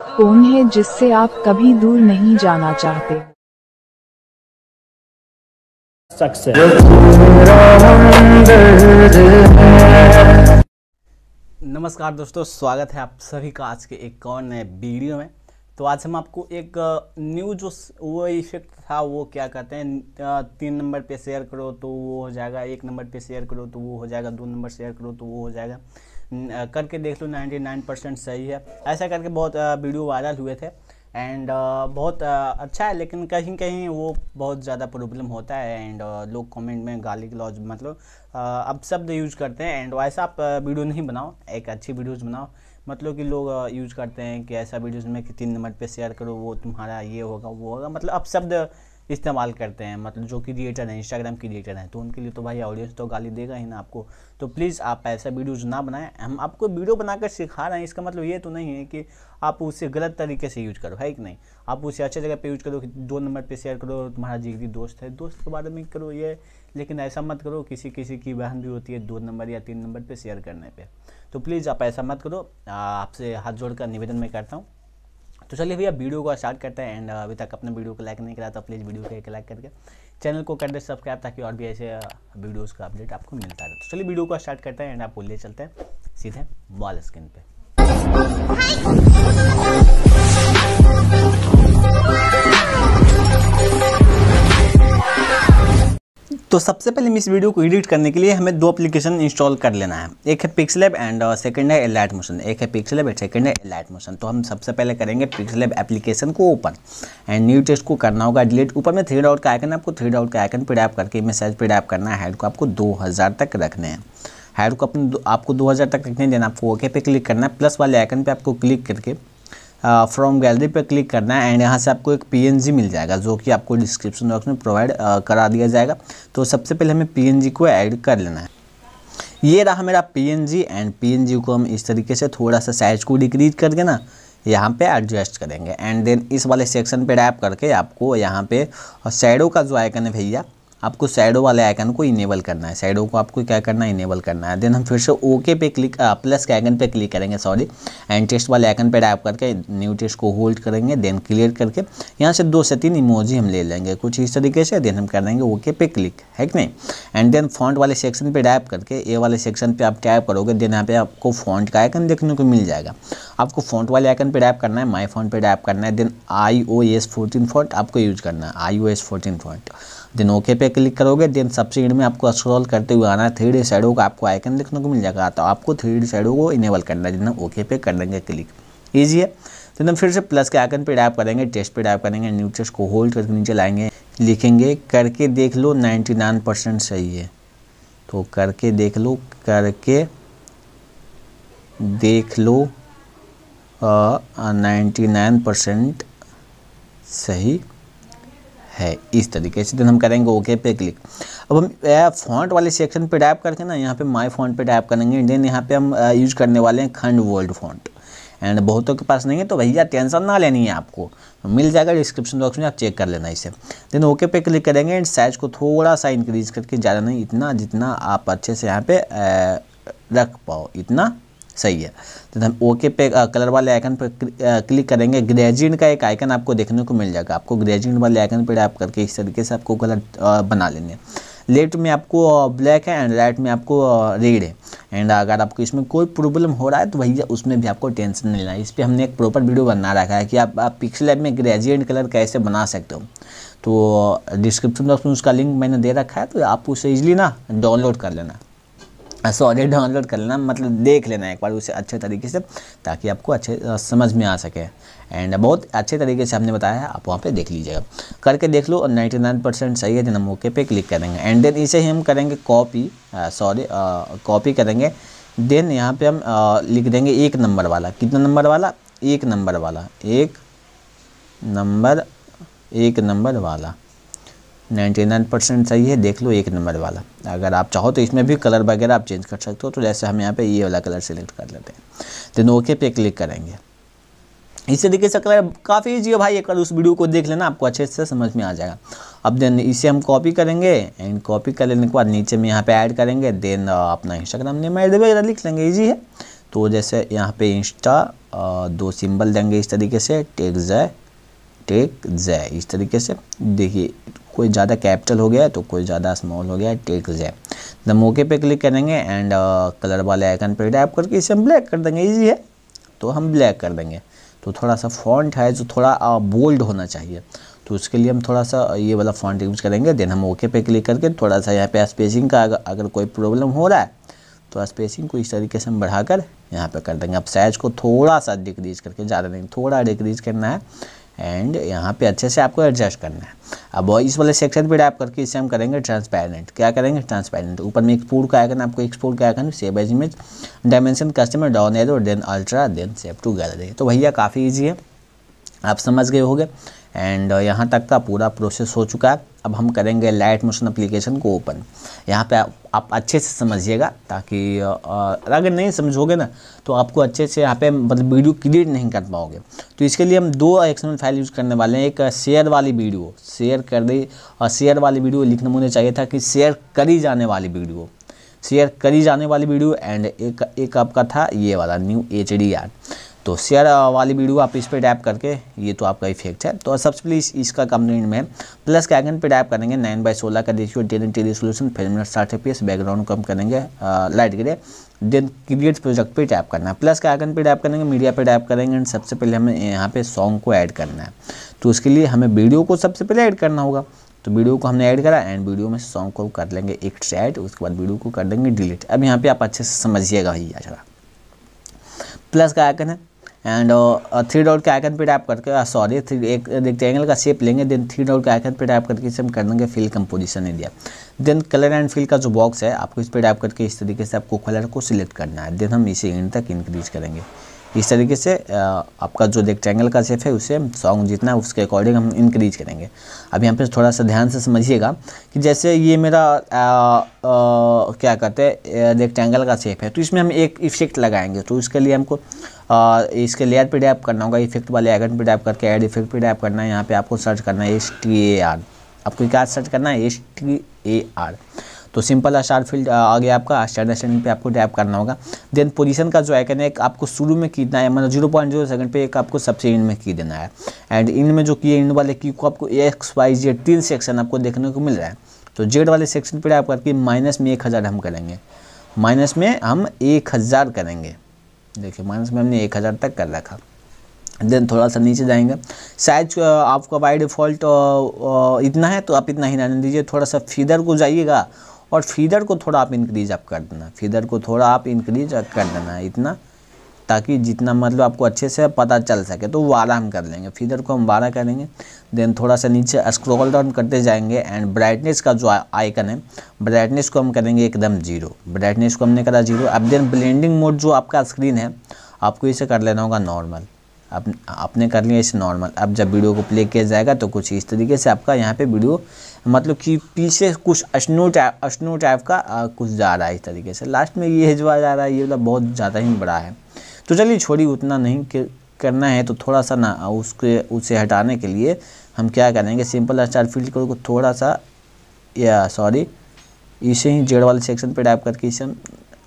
कौन है जिससे आप कभी दूर नहीं जाना चाहते? सक्सेस नमस्कार दोस्तों स्वागत है आप सभी का आज के एक और नए वीडियो में। तो आज हम आपको एक न्यू जो वो इफ़ेक्ट था वो क्या कहते हैं तीन नंबर पे शेयर करो तो वो हो जाएगा एक नंबर पे शेयर करो तो वो हो जाएगा दो नंबर शेयर करो तो वो हो जाएगा। करके देख लो 99 परसेंट सही है। ऐसा करके बहुत वीडियो वायरल हुए थे। एंड बहुत अच्छा है, लेकिन कहीं कहीं वो बहुत ज़्यादा प्रॉब्लम होता है। एंड लोग कमेंट में गाली गलौज मतलब अब शब्द यूज़ करते हैं। एंड वैसा आप वीडियो नहीं बनाओ, एक अच्छी वीडियोज़ बनाओ। मतलब कि लोग यूज़ करते हैं कि ऐसा वीडियोज़ में कि तीन नंबर पे शेयर करो, वो तुम्हारा ये होगा, वो होगा। मतलब अब शब्द इस्तेमाल करते हैं मतलब जो क्रिएटर हैं इंस्टाग्राम क्रिएटर हैं तो उनके लिए तो भाई ऑडियंस तो गाली देगा ही ना आपको। तो प्लीज़ आप ऐसा वीडियोज़ ना बनाएँ। हम आपको वीडियो बनाकर सिखा रहे हैं, इसका मतलब ये तो नहीं है कि आप उसे गलत तरीके से यूज़ करो, है कि नहीं? आप उसे अच्छे जगह पे यूज़ करो दो नंबर पे शेयर करो, तुम्हारा जिगरी दोस्त है, दोस्त के बारे में करो ये, लेकिन ऐसा मत करो किसी किसी की बहन भी होती है दो नंबर या तीन नंबर पे शेयर करने पे। तो प्लीज़ आप ऐसा मत करो आपसे हाथ जोड़कर निवेदन मैं करता हूँ। तो चलिए भैया, वीडियो को स्टार्ट करते हैं एंड, अभी तक अपने वीडियो को लाइक नहीं करा तो प्लीज़ वीडियो को एक लाइक करके चैनल को कर दे, सब्सक्राइब ताकि और भी ऐसे वीडियोस का अपडेट आपको मिलता रहे। तो चलिए वीडियो को स्टार्ट करते हैं एंड आपको ले चलते हैं, सीधे वॉल स्क्रीन पे। तो सबसे पहले हम इस वीडियो को एडिट करने के लिए हमें दो एप्लीकेशन इंस्टॉल कर लेना है। एक है पिक्सलैब एंड सेकंड है एलाइट मोशन एक है पिक्सलैब एंड सेकंड है एलाइट मोशन तो हम सबसे पहले करेंगे पिक्सलैब एप्लीकेशन को ओपन एंड न्यू टेस्ट को करना होगा। डिलीट ऊपर में थ्री डॉट का आइकन आपको थ्री डॉट का आइकन पे टैप करके मैसेज पे टैप करना है। को आपको दो हज़ार तक रखने हैं। हेड को अपने दो- आपको 2000 तक रखने देना आपको ओके पे क्लिक करना है। प्लस वाले आइकन पर आपको क्लिक करके फ्रॉम गैलरी पर क्लिक करना है एंड यहाँ से आपको एक पीएनजी मिल जाएगा, जो कि आपको डिस्क्रिप्शन बॉक्स में प्रोवाइड करा दिया जाएगा। तो सबसे पहले हमें पीएनजी को ऐड कर लेना है। ये रहा मेरा पीएनजी एंड पीएनजी को हम इस तरीके से थोड़ा सा साइज़ को डिक्रीज करके ना यहाँ पे एडजस्ट करेंगे। एंड देन इस वाले सेक्शन पे टैप करके आपको यहाँ पे शैडो का जो आइकन है भैया आपको शैडो वाले आइकन को इनेबल करना है। शैडो को आपको क्या करना है? इनेबल करना है। देन हम फिर से ओके पे क्लिक प्लस के आइकन पे क्लिक करेंगे सॉरी एंड टेस्ट वाले आइकन पे टैप करके न्यू टेस्ट को होल्ड करेंगे देन क्लियर करके यहाँ से दो से तीन इमोजी हम ले लेंगे। कुछ इस तरीके से देन हम कर देंगे ओके पे क्लिक है कि नहीं? एंड देन फॉन्ट वाले सेक्शन पर टैप करके ए वाले सेक्शन पर आप टैप करोगे देन यहाँ पे आपको फॉन्ट का आइकन देखने को मिल जाएगा। आपको फॉन्ट वाले आइकन पर टैप करना है माई फॉन्ट पर टैप करना है then I O S fourteen font आपको यूज़ करना है। I O S fourteen font then okay पे क्लिक करोगे, देन सबसे एंड में आपको स्क्रॉल करते हुए आना है थ्री डी शैडो का आपको आइकन देखने को मिल जाएगा। तो आपको थ्री डी शैडो को इनेबल करना है देन ओके पे कर देंगे क्लिक ईजी है? तो हम फिर से प्लस के आइकन पे टैप करेंगे टेस्ट पे टैप करेंगे न्यू टेस्ट को होल्ड करके नीचे लाएँगे, लिखेंगे, करके देख लो 99 परसेंट सही है। तो करके देख लो, करके देख लो नाइन्टी नाइन परसेंट सही। है, इस तरीके से। देन हम करेंगे ओके पे क्लिक अब हम फॉन्ट वाले सेक्शन पे टाइप करके ना, यहाँ पे माय फॉन्ट पे टाइप करेंगे। देन यहाँ पे हम यूज़ करने वाले हैं खंड वर्ल्ड फॉन्ट एंड बहुतों के पास नहीं है तो भैया टेंशन ना लेनी है आपको। मिल जाएगा डिस्क्रिप्शन बॉक्स में, आप चेक कर लेना इसे। देन ओके पे क्लिक करेंगे एंड साइज़ को थोड़ा सा इंक्रीज करके, ज़्यादा नहीं, इतना जितना आप अच्छे से यहाँ पे रख पाओ, इतना सही है। तो हम ओके पे कलर वाले आइकन पर क्लिक करेंगे। ग्रेजुएट का एक आइकन आपको देखने को मिल जाएगा। आपको ग्रेजुएट वाले आइकन पर टैप करके इस तरीके से आपको कलर बना लेने। लेफ़्ट में आपको ब्लैक है एंड राइट में आपको रेड है। एंड अगर आपको इसमें कोई प्रॉब्लम हो रहा है तो भैया उसमें भी आपको टेंशन नहीं लेना। है इस पर हमने एक प्रॉपर वीडियो बना रखा है कि आप, आप पिक्सल ऐप में ग्रेजुएट कलर कैसे बना सकते हो। तो डिस्क्रिप्शन बॉक्स में उसका लिंक मैंने दे रखा है तो आप उसे इजली ना डाउनलोड कर लेना। सॉरी डाउनलोड कर लेना मतलब देख लेना एक बार उसे अच्छे तरीके से ताकि आपको अच्छे समझ में आ सके। एंड बहुत अच्छे तरीके से हमने बताया है आप वहाँ पे देख लीजिएगा। करके देख लो 99 परसेंट सही है देन हम ओके पे क्लिक करेंगे। एंड देन इसे ही हम करेंगे कॉपी सॉरी कॉपी करेंगे। देन यहाँ पे हम अ, लिख देंगे एक नंबर वाला। कितना नंबर वाला? एक नंबर वाला। एक नंबर एक नंबर वाला। 99 परसेंट सही है, देख लो एक नंबर वाला। अगर आप चाहो तो इसमें भी कलर वगैरह आप चेंज कर सकते हो तो जैसे हम यहाँ पे ये वाला कलर सेलेक्ट कर लेते हैं। देन ओके पे क्लिक करेंगे। इस तरीके से कलर काफ़ी ईजी है भाई एक बार उस वीडियो को देख लेना, आपको अच्छे से समझ में आ जाएगा। अब देन इसे हम कॉपी करेंगे एंड कॉपी कर लेने के बाद नीचे में यहाँ पे ऐड करेंगे, देन अपना इंस्टाग्राम नेम ऐड वगैरह लिख लेंगे ईजी है। तो जैसे यहाँ पे इंस्टा दो सिंबल देंगे इस तरीके से टेक जय टेक जय इस तरीके से, देखिए, कोई ज़्यादा कैपिटल हो गया तो कोई ज़्यादा स्मॉल हो गया टेक जय द मौके पे क्लिक करेंगे एंड कलर वाले आइकन पर टैप करके इसे हम ब्लैक कर देंगे इजी है? तो हम ब्लैक कर देंगे। तो थोड़ा सा फॉन्ट है जो थोड़ा बोल्ड होना चाहिए। तो उसके लिए हम थोड़ा सा ये वाला फॉन्ट यूज़ करेंगे देन हम ओके पे क्लिक करके थोड़ा सा यहाँ पे स्पेसिंग का अगर कोई प्रॉब्लम हो रहा है तो स्पेसिंग को इस तरीके से हम बढ़ाकर यहाँ पे कर देंगे। अब साइज़ को थोड़ा सा डिक्रीज करके, ज़्यादा नहीं, थोड़ा डिक्रीज करना है। एंड यहाँ पे अच्छे से आपको एडजस्ट करना है। अब इस वाले सेक्शन पे डैप करके इसे हम करेंगे ट्रांसपेरेंट क्या करेंगे? ट्रांसपेरेंट ऊपर में एक्सपोर्ट का आइकन आपको एक्सपोर्ट का icon save as image dimension custom down arrow then ultra then save to gallery तो भैया काफ़ी ईजी है। आप समझ गए होंगे। एंड uh, यहाँ तक का पूरा प्रोसेस हो चुका है। अब हम करेंगे लाइट मोशन अप्लीकेशन को ओपन यहाँ पे आप, अच्छे से समझिएगा ताकि uh, अगर नहीं समझोगे ना तो आपको अच्छे से यहाँ पे मतलब वीडियो क्रिएट नहीं कर पाओगे। तो इसके लिए हम दो एक्सएमएल फ़ाइल यूज़ करने वाले हैं। एक शेयर वाली वीडियो। शेयर कर दी और शेयर वाली वीडियो लिखने मुझे चाहिए था कि शेयर करी जाने वाली वीडियो। शेयर करी जाने वाली वीडियो एंड एक एक आपका था ये वाला न्यू एच डी आर तो शेयर वाली वीडियो आप इस पर टैप करके ये तो आपका इफ़ेक्ट है। तो सबसे पहले इस, इसका कंप्लेंट में प्लस के आइकन पे टैप करेंगे नाइन बाई सोलह का देखिए टेन टी रेसोल्यूशन फिर मिनट साठ एफ़ बैकग्राउंड कम करेंगे लाइट गिरे देन क्रिएट प्रोजेक्ट पे टैप करना है। प्लस के आइकन पे टैप करेंगे मीडिया पे टैप करेंगे एंड सबसे पहले हमें यहाँ पे सॉन्ग को ऐड करना है। तो उसके लिए हमें वीडियो को सबसे पहले ऐड करना होगा। तो वीडियो को हमने ऐड करा एंड वीडियो में सॉन्ग को कर लेंगे एक ऐड उसके बाद वीडियो को कर देंगे डिलीट अब यहाँ पे आप अच्छे से समझिएगा भैया जरा प्लस का आइकन है एंड थ्री डॉट के आइकन पे टैप करके सॉरी थ्री एक रेक्टेंगल का शेप लेंगे देन थ्री डॉट के आइकन पे टैप करके इसे हम कर देंगे fill composition area then colour and fill का जो बॉक्स है आपको इस पर टैप करके इस तरीके से आपको कलर को सिलेक्ट करना है. देन हम इसे इन तक इंक्रीज करेंगे. इस तरीके से आपका जो रेक्टेंगल का शेप है उसे सॉन्ग जितना है उसके अकॉर्डिंग हम इंक्रीज करेंगे. अब यहाँ पे थोड़ा सा ध्यान से समझिएगा कि जैसे ये मेरा आ, आ, क्या कहते हैं रेक्टेंगल का शेप है तो इसमें हम एक इफ़ेक्ट लगाएँगे तो इसके लिए हमको आ, इसके लेयर पे टैप करना होगा इफ़ेक्ट वाले आइकन पे टैप करके ऐड इफ़ेक्ट पे टैप करना है यहाँ पे आपको सर्च करना है एस टी ए आर आपको क्या सर्च करना है? एस टी ए आर तो सिंपल स्टार फ़ील्ड आ गया आपका स्टार डेस्टिनेशन पे आपको टैप करना होगा। देन पोजीशन का जो आइकन है आपको शुरू में कीना है मतलब ज़ीरो पॉइंट ज़ीरो सेकंड पे एक आपको सबसे इंड में की देना है। एंड इन में जो की है इन वाले की को आपको एक्स वाई जेड तीन सेक्शन आपको देखने को मिल रहा है। तो जेड वाले सेक्शन पर टैप करके माइनस में एक हज़ार हम करेंगे। माइनस में हम एक हज़ार करेंगे। देखिए, माइनस में हमने एक हज़ार तक कर रखा। देन थोड़ा सा नीचे जाएँगे। साइज़ आपका बाई डिफ़ॉल्ट इतना है तो आप इतना ही रहने दीजिए। थोड़ा सा फीदर को जाइएगा और फीदर को थोड़ा आप इंक्रीज आप कर देना। फीदर को थोड़ा आप इंक्रीज कर देना, इतना। ताकि जितना मतलब आपको अच्छे से पता चल सके तो बारह हम कर लेंगे। फीदर को हम बारह करेंगे। देन थोड़ा सा नीचे स्क्रॉल डाउन करते जाएँगे एंड ब्राइटनेस का जो आइकन है ब्राइटनेस को हम करेंगे एकदम ज़ीरो ब्राइटनेस को हमने करा ज़ीरो अब देन ब्लेंडिंग मोड जो आपका स्क्रीन है आपको इसे कर लेना होगा नॉर्मल आप आपने कर लिया इसे नॉर्मल अब जब वीडियो को प्ले किया जाएगा तो कुछ इस तरीके से आपका यहाँ पे वीडियो मतलब कि पीछे कुछ अश्नो टाइप अश्नो टाइप का आ, कुछ जा रहा है इस तरीके से। लास्ट में ये जो जा रहा है ये मतलब बहुत ज़्यादा ही बड़ा है। तो चलिए छोड़ी उतना नहीं करना है तो थोड़ा सा ना, उसके, उसे हटाने के लिए हम क्या करेंगे? सिंपल स्टार फ़ील्ड को थोड़ा सा या सॉरी इसे ही जेड वाले सेक्शन पे टाइप करके इसे हम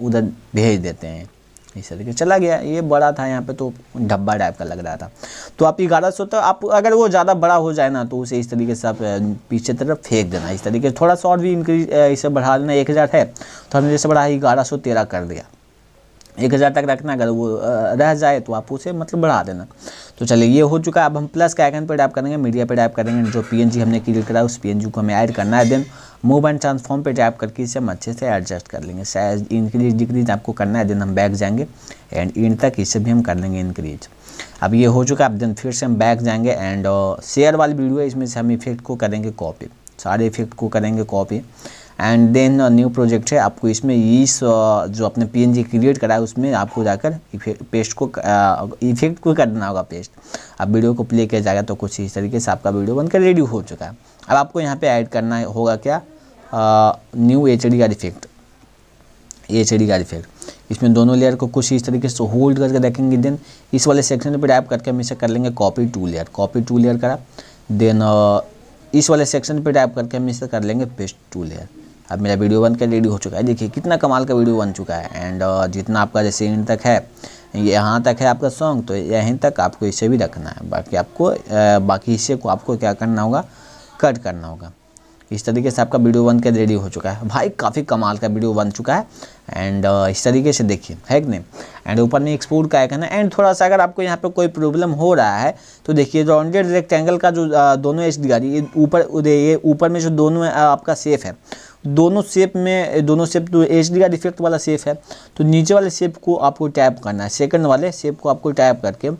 उधर भेज देते हैं। इस तरीके चला गया। ये बड़ा था यहाँ पे तो डब्बा टाइप का लग रहा था। तो आप ग्यारह सौ तो आप, अगर वो ज़्यादा बड़ा हो जाए ना तो उसे इस तरीके से आप पीछे तरफ़ फेंक देना। इस तरीके से थोड़ा सा और भी इंक्रीज इसे बढ़ा देना एक हज़ार है। तो हमने जैसे बढ़ा ग्यारह सौ तेरह कर दिया। एक हज़ार तक रखना, अगर वो रह जाए तो आप उसे मतलब बढ़ा देना। तो चलिए, ये हो चुका है। अब हम प्लस के आइकन पर टाइप करेंगे मीडिया पर टाइप करेंगे, जो पीएनजी हमने क्रिएट करा उस पीएनजी को हमें ऐड करना है। देन मूव एंड ट्रांसफॉर्म पे टैप करके इसे हम अच्छे से एडजस्ट कर लेंगे। साइज़ इंक्रीज डिक्रीज आपको करना है देन हम बैक जाएँगे एंड इंड तक इसे भी हम कर लेंगे इंक्रीज अब ये हो चुका है, अब देन फिर से हम बैक जाएँगे एंड शेयर वाली वीडियो है, इसमें से हम इफ़ेक्ट को करेंगे कॉपी सारे इफ़ेक्ट को करेंगे copy and then new project है आपको इसमें इस uh, जो अपने पीएनजी क्रिएट करा है उसमें आपको जाकर पेस्ट को इफ़ेक्ट uh, को कर देना होगा पेस्ट अब वीडियो को प्ले किया जाएगा तो कुछ इस तरीके से आपका वीडियो बनकर रेडी हो चुका है. अब आपको यहाँ पे ऐड करना होगा क्या? न्यू एच डी का इफ़ेक्ट एच का इफ़ेक्ट इसमें दोनों लेयर को कुछ इस तरीके से होल्ड करके रखेंगे देन इस वाले सेक्शन पर टाइप करके हम इसे कर लेंगे copy to layer copy to layer करा. देन इस वाले सेक्शन पे टाइप करके हम इसे कर लेंगे पेस्ट टू लेयर अब मेरा वीडियो बन कर रेडी हो चुका है। देखिए कितना कमाल का वीडियो बन चुका है। एंड जितना आपका जैसे इन तक है यहाँ तक है आपका सॉन्ग तो यहीं तक आपको इसे भी रखना है। बाकी आपको बाकी हिस्से को आपको क्या करना होगा? कट करना होगा। इस तरीके से आपका वीडियो बन के रेडी हो चुका है। भाई काफ़ी कमाल का वीडियो बन चुका है। एंड uh, इस तरीके से देखिए है कि नहीं? एंड ऊपर में एक्सपोर्ट का आइकन है। एंड थोड़ा सा अगर आपको यहाँ पे कोई प्रॉब्लम हो रहा है तो देखिए राउंडेड रेक्टेंगल का जो uh, दोनों एच डी ये ऊपर ये ऊपर में जो दोनों uh, आपका सेफ़ है। दोनों शेप में, दोनों शेप तो एच डी का डिफेक्ट वाला शेप है तो नीचे वाले शेप को आपको टैप करना है। सेकंड वाले शेप को आपको टैप करके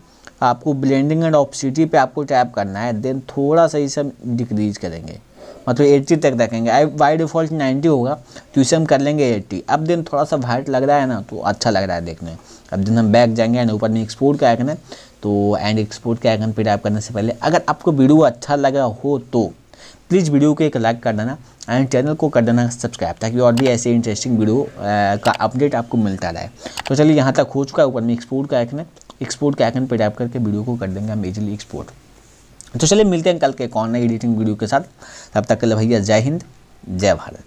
आपको ब्लेंडिंग एंड ऑप्सिटी पे आपको टैप करना है। देन थोड़ा सा इसे हम डिक्रीज करेंगे। मतलब एट्टी तक रखेंगे। आई बाई डिफ़ॉल्ट नाइन्टी होगा तो इसे हम कर लेंगे एट्टी अब दिन थोड़ा सा वाइट लग रहा है ना तो अच्छा लग रहा है देखने। अब दिन हम बैक जाएँगे एंड ऊपर में एक्सपोर्ट का आइकन है तो एंड एक्सपोर्ट के आइकन पर टाइप करने से पहले। अगर आपको वीडियो अच्छा लगा हो तो प्लीज़ वीडियो को एक लाइक कर देना एंड चैनल को कर देना सब्सक्राइब ताकि और भी ऐसे इंटरेस्टिंग वीडियो का अपडेट आपको मिलता रहे। तो चलिए यहाँ तक हो चुका है, ऊपर में एक्सपोर्ट का आइकन है। एक्सपोर्ट के आइकन पर टाइप करके वीडियो को कर देंगे हम इजिली एक्सपोर्ट तो चलिए मिलते हैं कल के कौन नई एडिटिंग वीडियो के साथ। तब तक के लिए भैया जय हिंद, जय भारत।